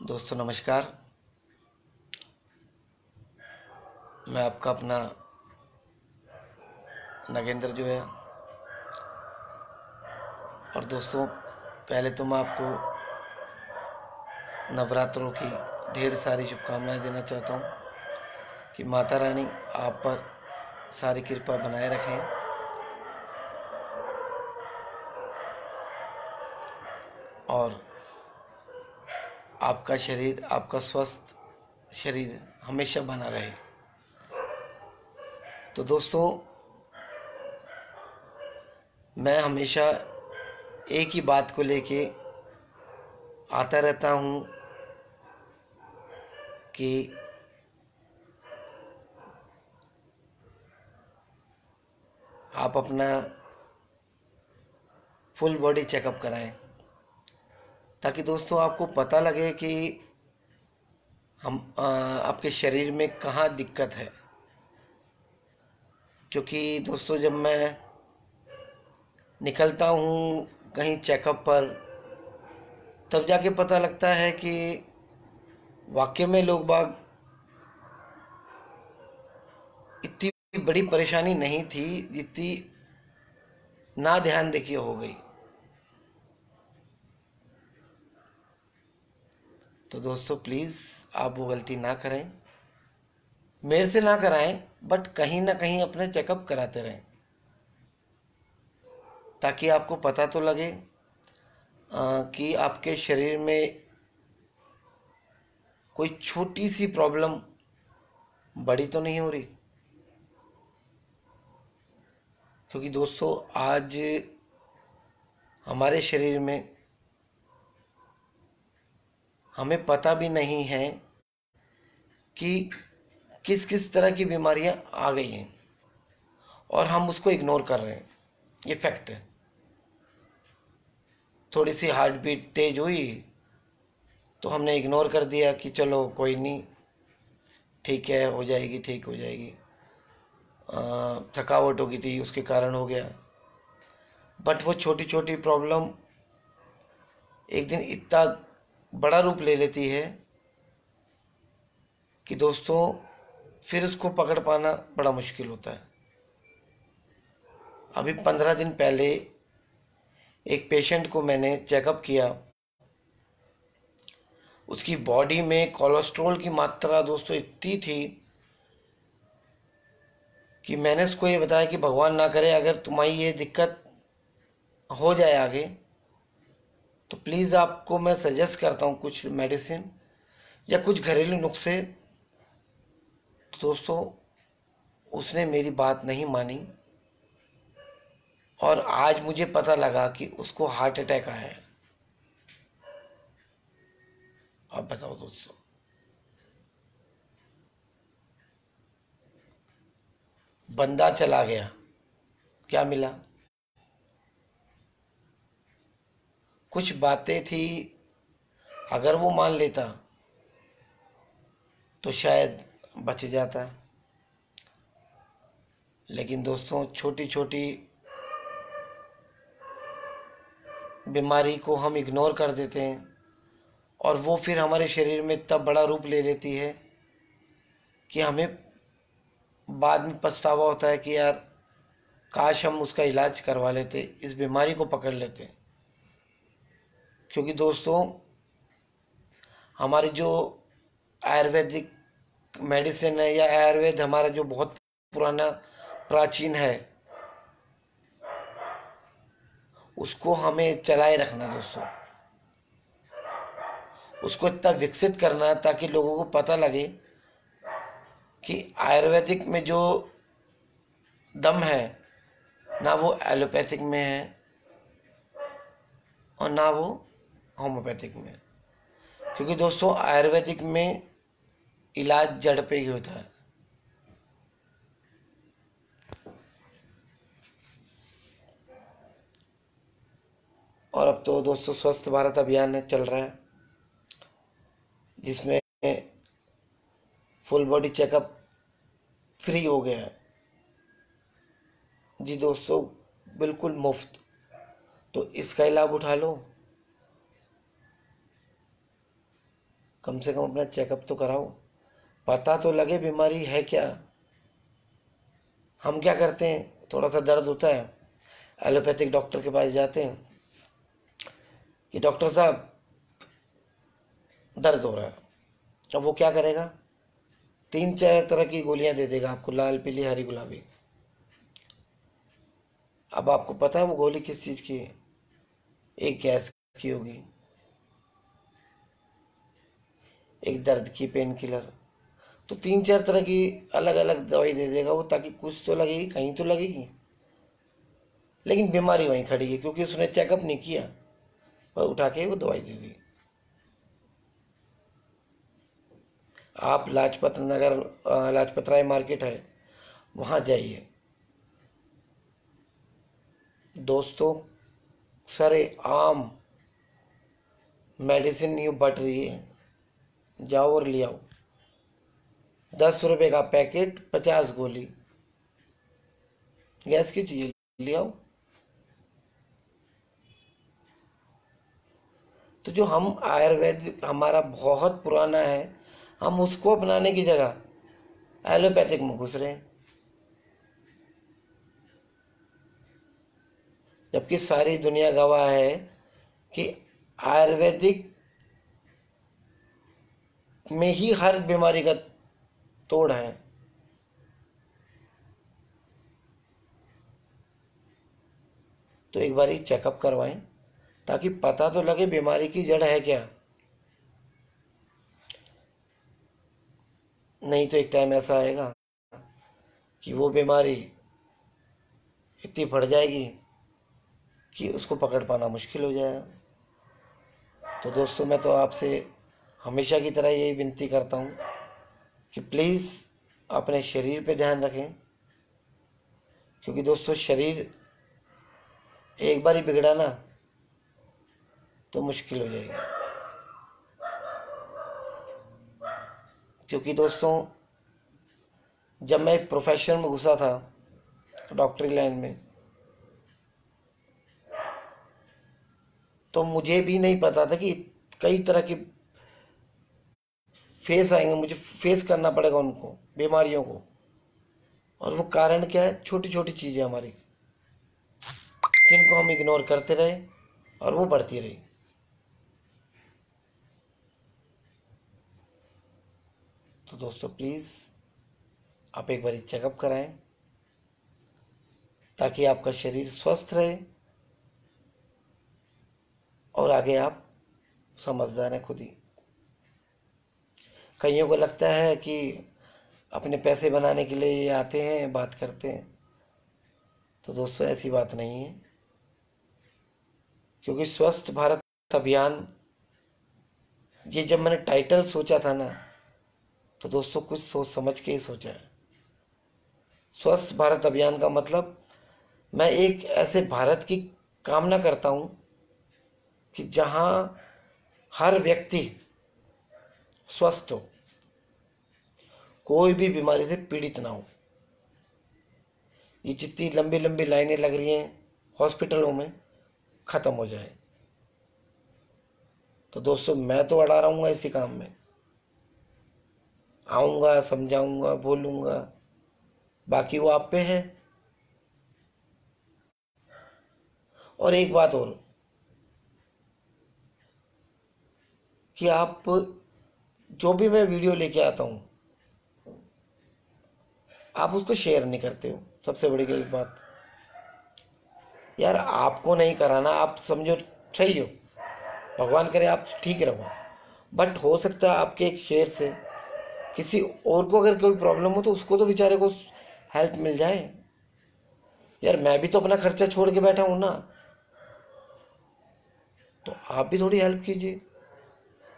दोस्तों, नमस्कार। मैं आपका अपना नगेंद्र जो है, और दोस्तों, पहले तो मैं आपको नवरात्रों की ढेर सारी शुभकामनाएँ देना चाहता हूँ कि माता रानी आप पर सारी कृपा बनाए रखें। और आपका शरीर, आपका स्वस्थ शरीर हमेशा बना रहे। तो दोस्तों, मैं हमेशा एक ही बात को लेके आता रहता हूँ कि आप अपना फुल बॉडी चेकअप कराएँ। ताकि दोस्तों आपको पता लगे कि हम आ, आपके शरीर में कहाँ दिक्कत है। क्योंकि दोस्तों जब मैं निकलता हूँ कहीं चेकअप पर तब जाके पता लगता है कि वाकई में लोग बाग इतनी बड़ी परेशानी नहीं थी जितनी ना ध्यान देखिए हो गई। तो दोस्तों प्लीज़ आप वो गलती ना करें। मेरे से ना कराएँ बट कहीं ना कहीं अपने चेकअप कराते रहें। ताकि आपको पता तो लगे आ, कि आपके शरीर में कोई छोटी सी प्रॉब्लम बड़ी तो नहीं हो रही। क्योंकि दोस्तों आज हमारे शरीर में हमें पता भी नहीं है कि किस किस तरह की बीमारियाँ आ गई हैं। और हम उसको इग्नोर कर रहे हैं। ये फैक्ट है। थोड़ी सी हार्ट बीट तेज हुई तो हमने इग्नोर कर दिया कि चलो कोई नहीं, ठीक है, हो जाएगी, ठीक हो जाएगी। थकावट हो गई थी, उसके कारण हो गया। बट वो छोटी छोटी प्रॉब्लम एक दिन इतना बड़ा रूप ले लेती है कि दोस्तों, फिर उसको पकड़ पाना बड़ा मुश्किल होता है। अभी पंद्रह दिन पहले एक पेशेंट को मैंने चेकअप किया। उसकी बॉडी में कोलेस्ट्रॉल की मात्रा दोस्तों इतनी थी कि मैंने उसको ये बताया कि भगवान ना करे, अगर तुम्हारी ये दिक्कत हो जाए आगे तो प्लीज़ आपको मैं सजेस्ट करता हूँ कुछ मेडिसिन या कुछ घरेलू नुस्खे। तो दोस्तों, उसने मेरी बात नहीं मानी और आज मुझे पता लगा कि उसको हार्ट अटैक आया है। आप बताओ दोस्तों। बंदा चला गया। क्या मिला? कुछ बातें थी, अगर वो मान लेता तो शायद बच जाता। लेकिन दोस्तों छोटी छोटी बीमारी को हम इग्नोर कर देते हैं, और वो फिर हमारे शरीर में इतना बड़ा रूप ले लेती है कि हमें बाद में पछतावा होता है कि यार, काश हम उसका इलाज करवा लेते, इस बीमारी को पकड़ लेते। क्योंकि दोस्तों, हमारी जो आयुर्वेदिक मेडिसिन है या आयुर्वेद हमारा जो बहुत पुराना, प्राचीन है, उसको हमें चलाए रखना दोस्तों। उसको इतना विकसित करना ताकि लोगों को पता लगे कि आयुर्वेदिक में जो दम है, ना वो एलोपैथिक में है और ना वो होम्योपैथिक में। क्योंकि दोस्तों, आयुर्वेदिक में इलाज जड़ पे ही होता है। और अब तो दोस्तों, स्वस्थ भारत अभियान चल रहा है, जिसमें फुल बॉडी चेकअप फ्री हो गया है। जी दोस्तों, बिल्कुल मुफ़्त। तो इसका लाभ उठा लो। कम से कम अपना चेकअप तो कराओ पता तो लगे बीमारी है क्या? हम क्या करते हैं? थोड़ा सा दर्द होता है। एलोपैथिक डॉक्टर के पास जाते हैं। कि डॉक्टर साहब, दर्द हो रहा है। अब वो क्या करेगा? तीन चार तरह की गोलियाँ दे देगा आपको, लाल, पीली, हरी, गुलाबी। अब आपको पता है वो गोली किस चीज़ की है? एक गैस की होगी। एक दर्द की पेन किलर तो तीन चार तरह की अलग अलग दवाई दे देगा वो, ताकि कुछ तो लगेगी, कहीं तो लगेगी। लेकिन बीमारी वहीं खड़ी है, क्योंकि उसने चेकअप नहीं किया। और उठा के वो दवाई दे दी। आप लाजपत नगर लाजपत राय मार्केट है, वहाँ जाइए। दोस्तों, सारे आम मेडिसिन यूँ बट रही है। जाओ और ले आओ। दस रुपए का पैकेट, पचास गोली। गैस की चाहिए ले आओ। तो जो हम आयुर्वेद, हमारा बहुत पुराना है, हम उसको अपनाने की जगह एलोपैथिक में घुस रहे हैं। जबकि सारी दुनिया गवाह है कि आयुर्वेदिक में ही हर बीमारी का तोड़ है। तो एक बार चेकअप करवाएँ, ताकि पता तो लगे बीमारी की जड़ है क्या। नहीं तो एक टाइम ऐसा आएगा कि वो बीमारी इतनी बढ़ जाएगी कि उसको पकड़ पाना मुश्किल हो जाएगा। तो दोस्तों, मैं तो आपसे हमेशा की तरह यही विनती करता हूँ कि प्लीज़ अपने शरीर पे ध्यान रखें। क्योंकि दोस्तों, शरीर एक बार ही बिगड़ा ना तो मुश्किल हो जाएगी। क्योंकि दोस्तों, जब मैं प्रोफेशन में घुसा था डॉक्टरी लाइन में तो मुझे भी नहीं पता था कि कई तरह की फेस आएँगे, मुझे फेस करना पड़ेगा उनको, बीमारियों को। और वो कारण क्या है? छोटी छोटी चीज़ें हमारी, जिनको हम इग्नोर करते रहे और वो बढ़ती रही। तो दोस्तों प्लीज़ आप एक बार चेकअप कराएँ, ताकि आपका शरीर स्वस्थ रहे और आगे आप समझदार हैं खुद ही। कईयों को लगता है कि अपने पैसे बनाने के लिए ये आते हैं, बात करते हैं। तो दोस्तों, ऐसी बात नहीं है। क्योंकि स्वस्थ भारत अभियान, ये जब मैंने टाइटल सोचा था ना तो दोस्तों, कुछ सोच समझ के ही सोचा है। स्वस्थ भारत अभियान का मतलब मैं एक ऐसे भारत की कामना करता हूँ कि जहाँ हर व्यक्ति स्वस्थ हो। कोई भी बीमारी से पीड़ित ना हो। ये जितनी लंबी लंबी लाइनें लग रही हैं हॉस्पिटलों में, ख़त्म हो जाए। तो दोस्तों, मैं तो अड़ा रहूँगा इसी काम में। आऊँगा, समझाऊँगा, बोलूँगा। बाकी वो आप पे है। और एक बात और, कि आप जो भी मैं वीडियो लेके आता हूँ आप उसको शेयर नहीं करते हो, सबसे बड़ी गलत बात। यार, आपको नहीं कराना, आप समझो, सही हो। भगवान करे, आप ठीक रहो। बट हो सकता है आपके एक शेयर से किसी और को अगर कोई प्रॉब्लम हो तो उसको तो बेचारे को हेल्प मिल जाए। यार, मैं भी तो अपना खर्चा छोड़ के बैठा हूँ ना। तो आप भी थोड़ी हेल्प कीजिए,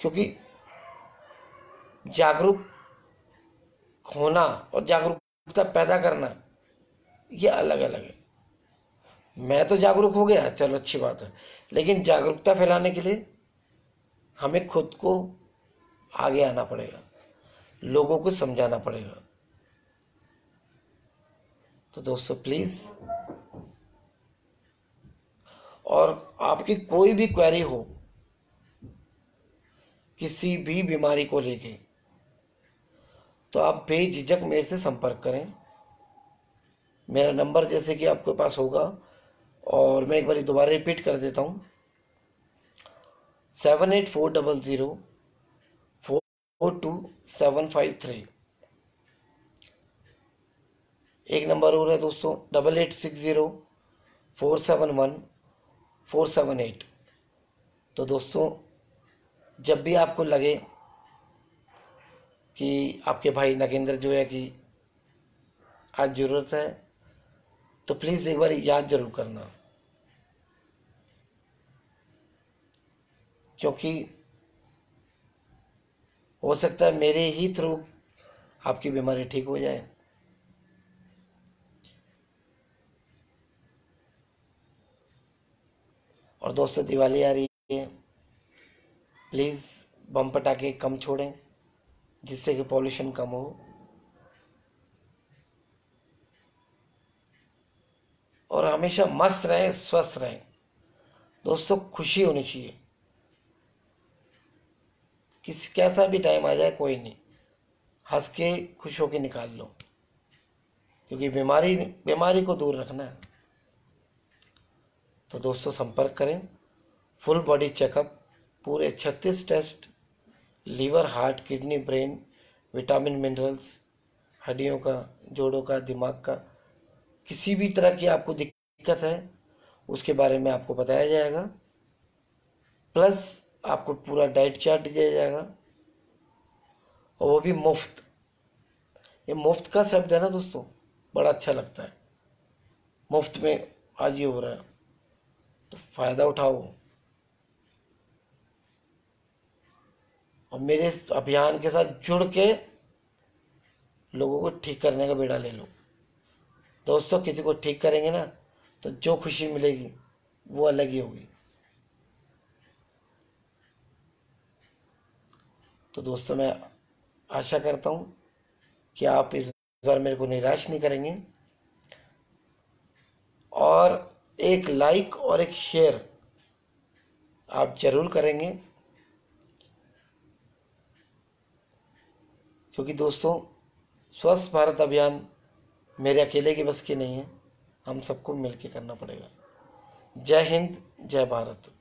क्योंकि जागरूक होना और जागरूक जागरूकता पैदा करना, ये अलग अलग है। मैं तो जागरूक हो गया, चलो अच्छी बात है। लेकिन जागरूकता फैलाने के लिए हमें खुद को आगे आना पड़ेगा, लोगों को समझाना पड़ेगा। तो दोस्तों प्लीज़ और आपकी कोई भी क्वेरी हो, किसी भी बीमारी को लेके तो आप बेझिझक मेरे से संपर्क करें। मेरा नंबर जैसे कि आपके पास होगा, और मैं एक बार दोबारा रिपीट कर देता हूँ। Seven eight four double zero four two seven five three एक नंबर और है दोस्तों double eight six zero four seven one four seven eight तो दोस्तों, जब भी आपको लगे कि आपके भाई नगेंद्र जो है कि आज ज़रूरत है तो प्लीज़ एक बार याद ज़रूर करना। क्योंकि हो सकता है मेरे ही थ्रू आपकी बीमारी ठीक हो जाए। और दोस्तों दिवाली आ रही है। प्लीज़ बम पटाखे कम छोड़ें। जिससे कि पॉल्यूशन कम हो। और हमेशा मस्त रहें, स्वस्थ रहें। दोस्तों, खुशी होनी चाहिए। किस कैसा भी टाइम आ जाए, कोई नहीं। हंस के खुश होके निकाल लो। क्योंकि बीमारी बीमारी को दूर रखना है। तो दोस्तों, संपर्क करें। फुल बॉडी चेकअप पूरे छत्तीस test liver, heart, kidney, brain, vitamin, minerals, हड्डियों का, जोड़ों का, दिमाग का, किसी भी तरह की आपको दिक्कत है, उसके बारे में आपको बताया जाएगा। प्लस आपको पूरा डाइट चार्ट दिया जाएगा, और वो भी मुफ़्त। ये मुफ़्त का शब्द है ना दोस्तों? बड़ा अच्छा लगता है। मुफ़्त में आज ये हो रहा है। तो फ़ायदा उठाओ। और मेरे इस अभियान के साथ जुड़ के लोगों को ठीक करने का बेड़ा ले लो। दोस्तों, किसी को ठीक करेंगे ना तो जो खुशी मिलेगी, वो अलग ही होगी। तो दोस्तों, मैं आशा करता हूँ कि आप इस बार मेरे को निराश नहीं करेंगे। और एक लाइक और एक शेयर आप ज़रूर करेंगे। क्योंकि दोस्तों, स्वस्थ भारत अभियान मेरे अकेले के बस की नहीं है, हम सबको मिलकर करना पड़ेगा। जय हिंद, जय भारत।